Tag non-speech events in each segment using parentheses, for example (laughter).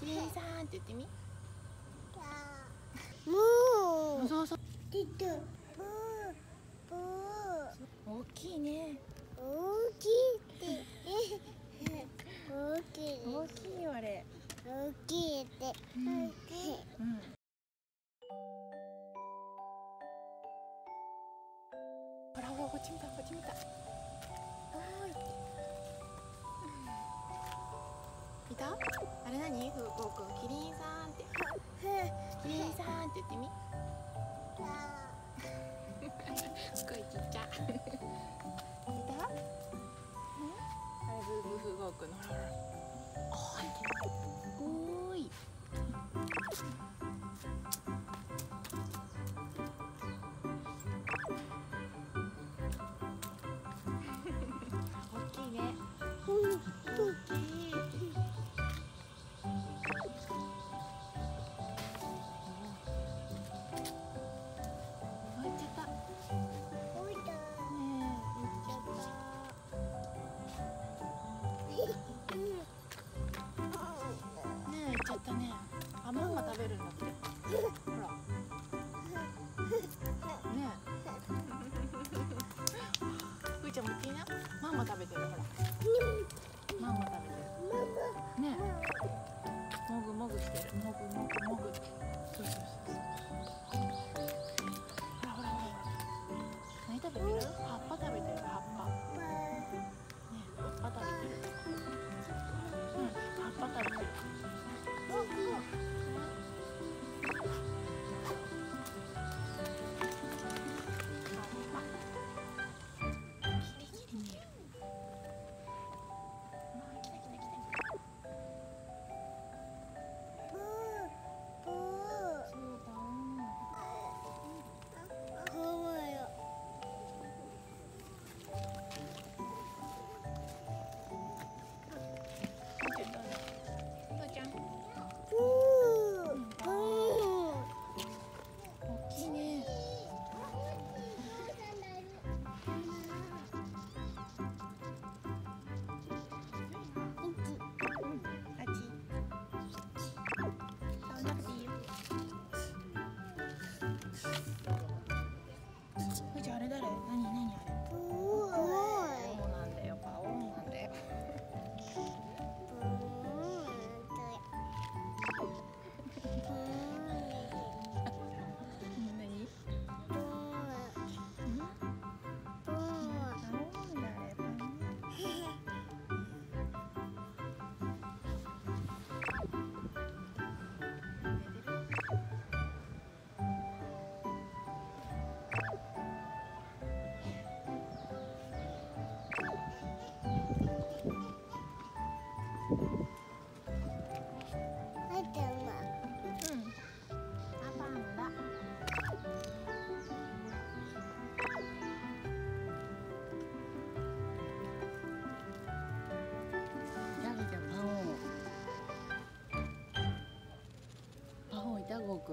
キリンさんって言ってみ。そうそう。大きいね。大きい大きい大きいよあれ。大きいって、うん。ほらほらこっち見たこっち見た。おーいいた？あれ何？ふうくんキリンさんって。キリンさんって言ってみ？声ちっちゃいたあれブーふうふうくんのほらおいおい no good, no good, no.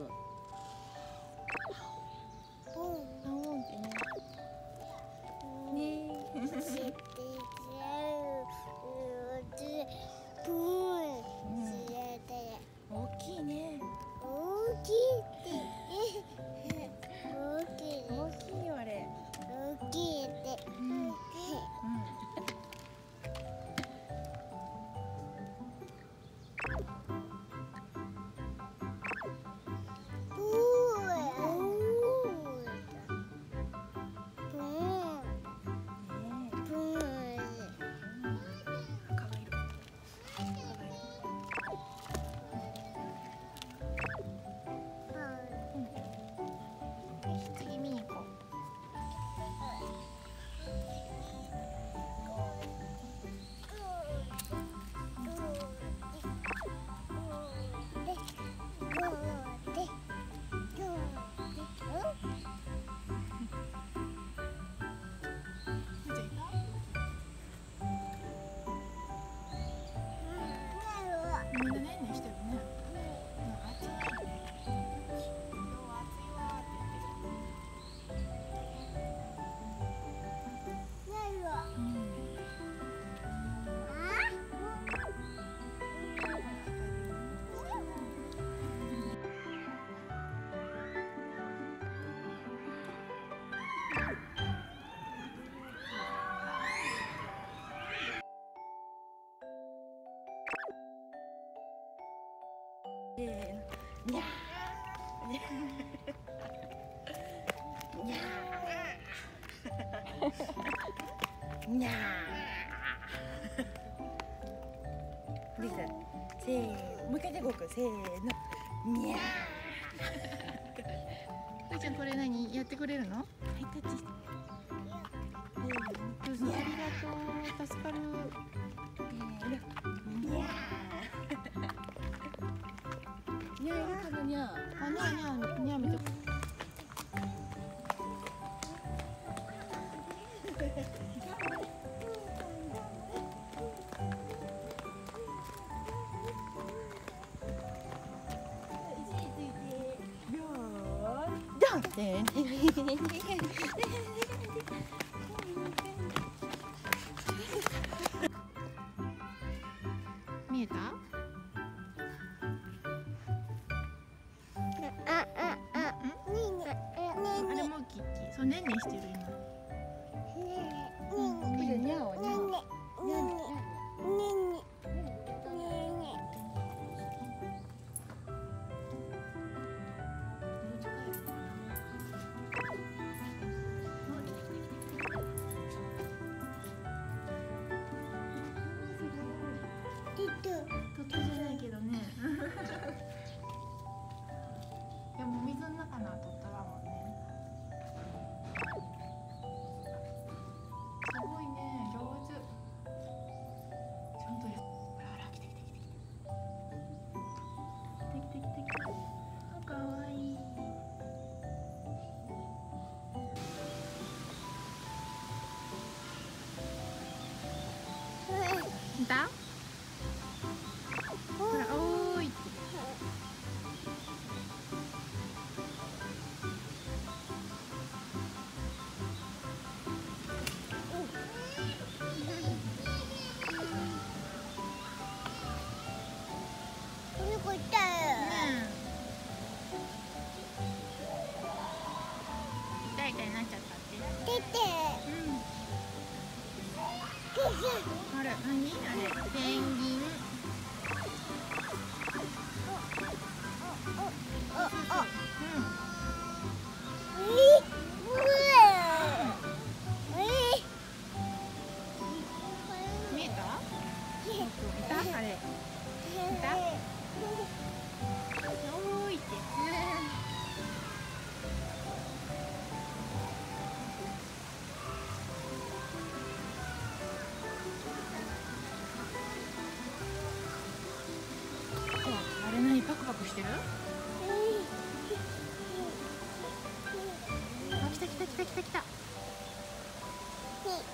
응. にゃーできたせーの。もう一回で僕せーの。にゃふーちゃんこれ何？やってくれるの？はいタッチして。どうぞありがとう。助かる。ーにゃー。にゃーいるかな？にゃー。あにゃーにゃー。にゃー見てドンっ (laughs)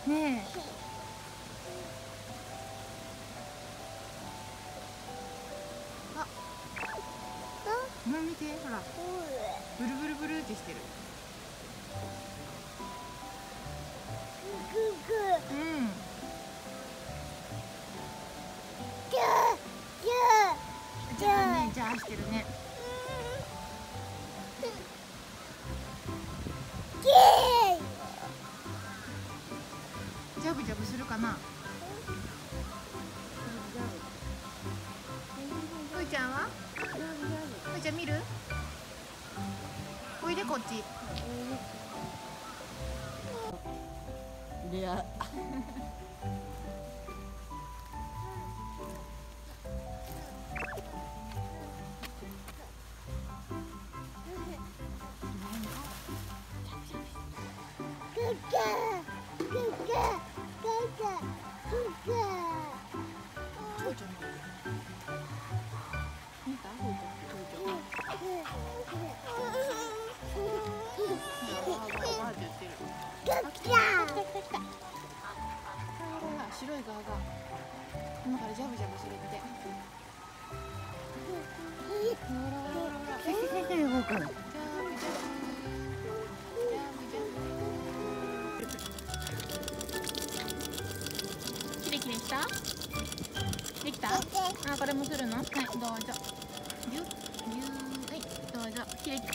ねえ。もう見てほら。ブルブルブルってしてるブジャブするかな？ふーちゃんは？ふーちゃん見る？おいでこっち。レアち白い側が今からジャブジャブするってキレキレしたできたあこれもするの？はいどうぞ。ぎゅぎゅはいどうぞ。キレキレ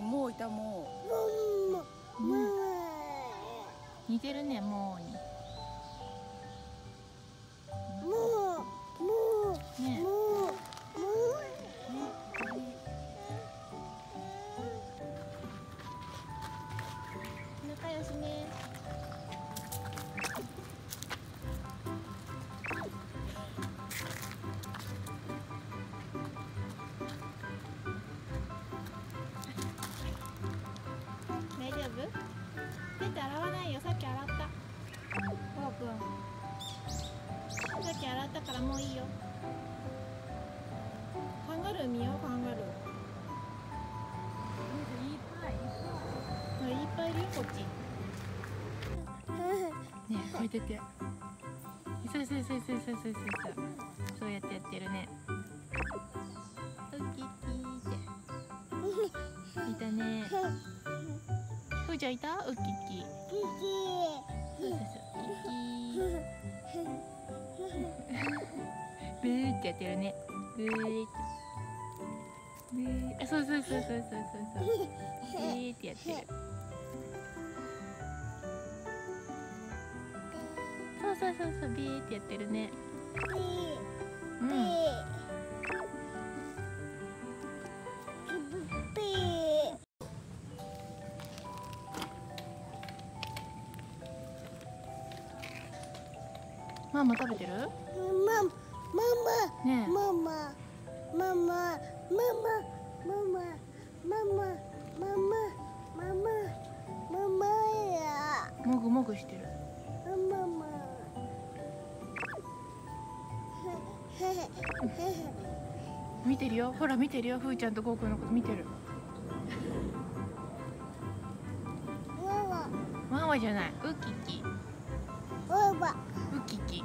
もういたもう。もうう似てるねもうに。さっき洗ったからもういいよ。カンガルー見ようカンガルーいっぱいあいっぱい。いるよこっちねこうやって。てそうそうそうそうそうそうそう。そうやってやってるね。ウキキって。いたね。ふーちゃんいた？ウキキそうそうそう。キキやってるね。ブーってブーあそうそうそうそうそうそう。そうブーってやってる。そうそうそうそうビーってやってるね。うん。ママ食べてる？ねえ。Mama, mama, mama, mama, mama, mama, mama, mama ya, もぐもぐしてる。mama. 見てるよ。ほら見てるよ。ふーちゃんとゴーくんのこと見てる。Mama, ママじゃない。ウキキ。mama, ウキキ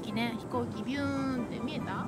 機ね飛行機ビューンって見えた？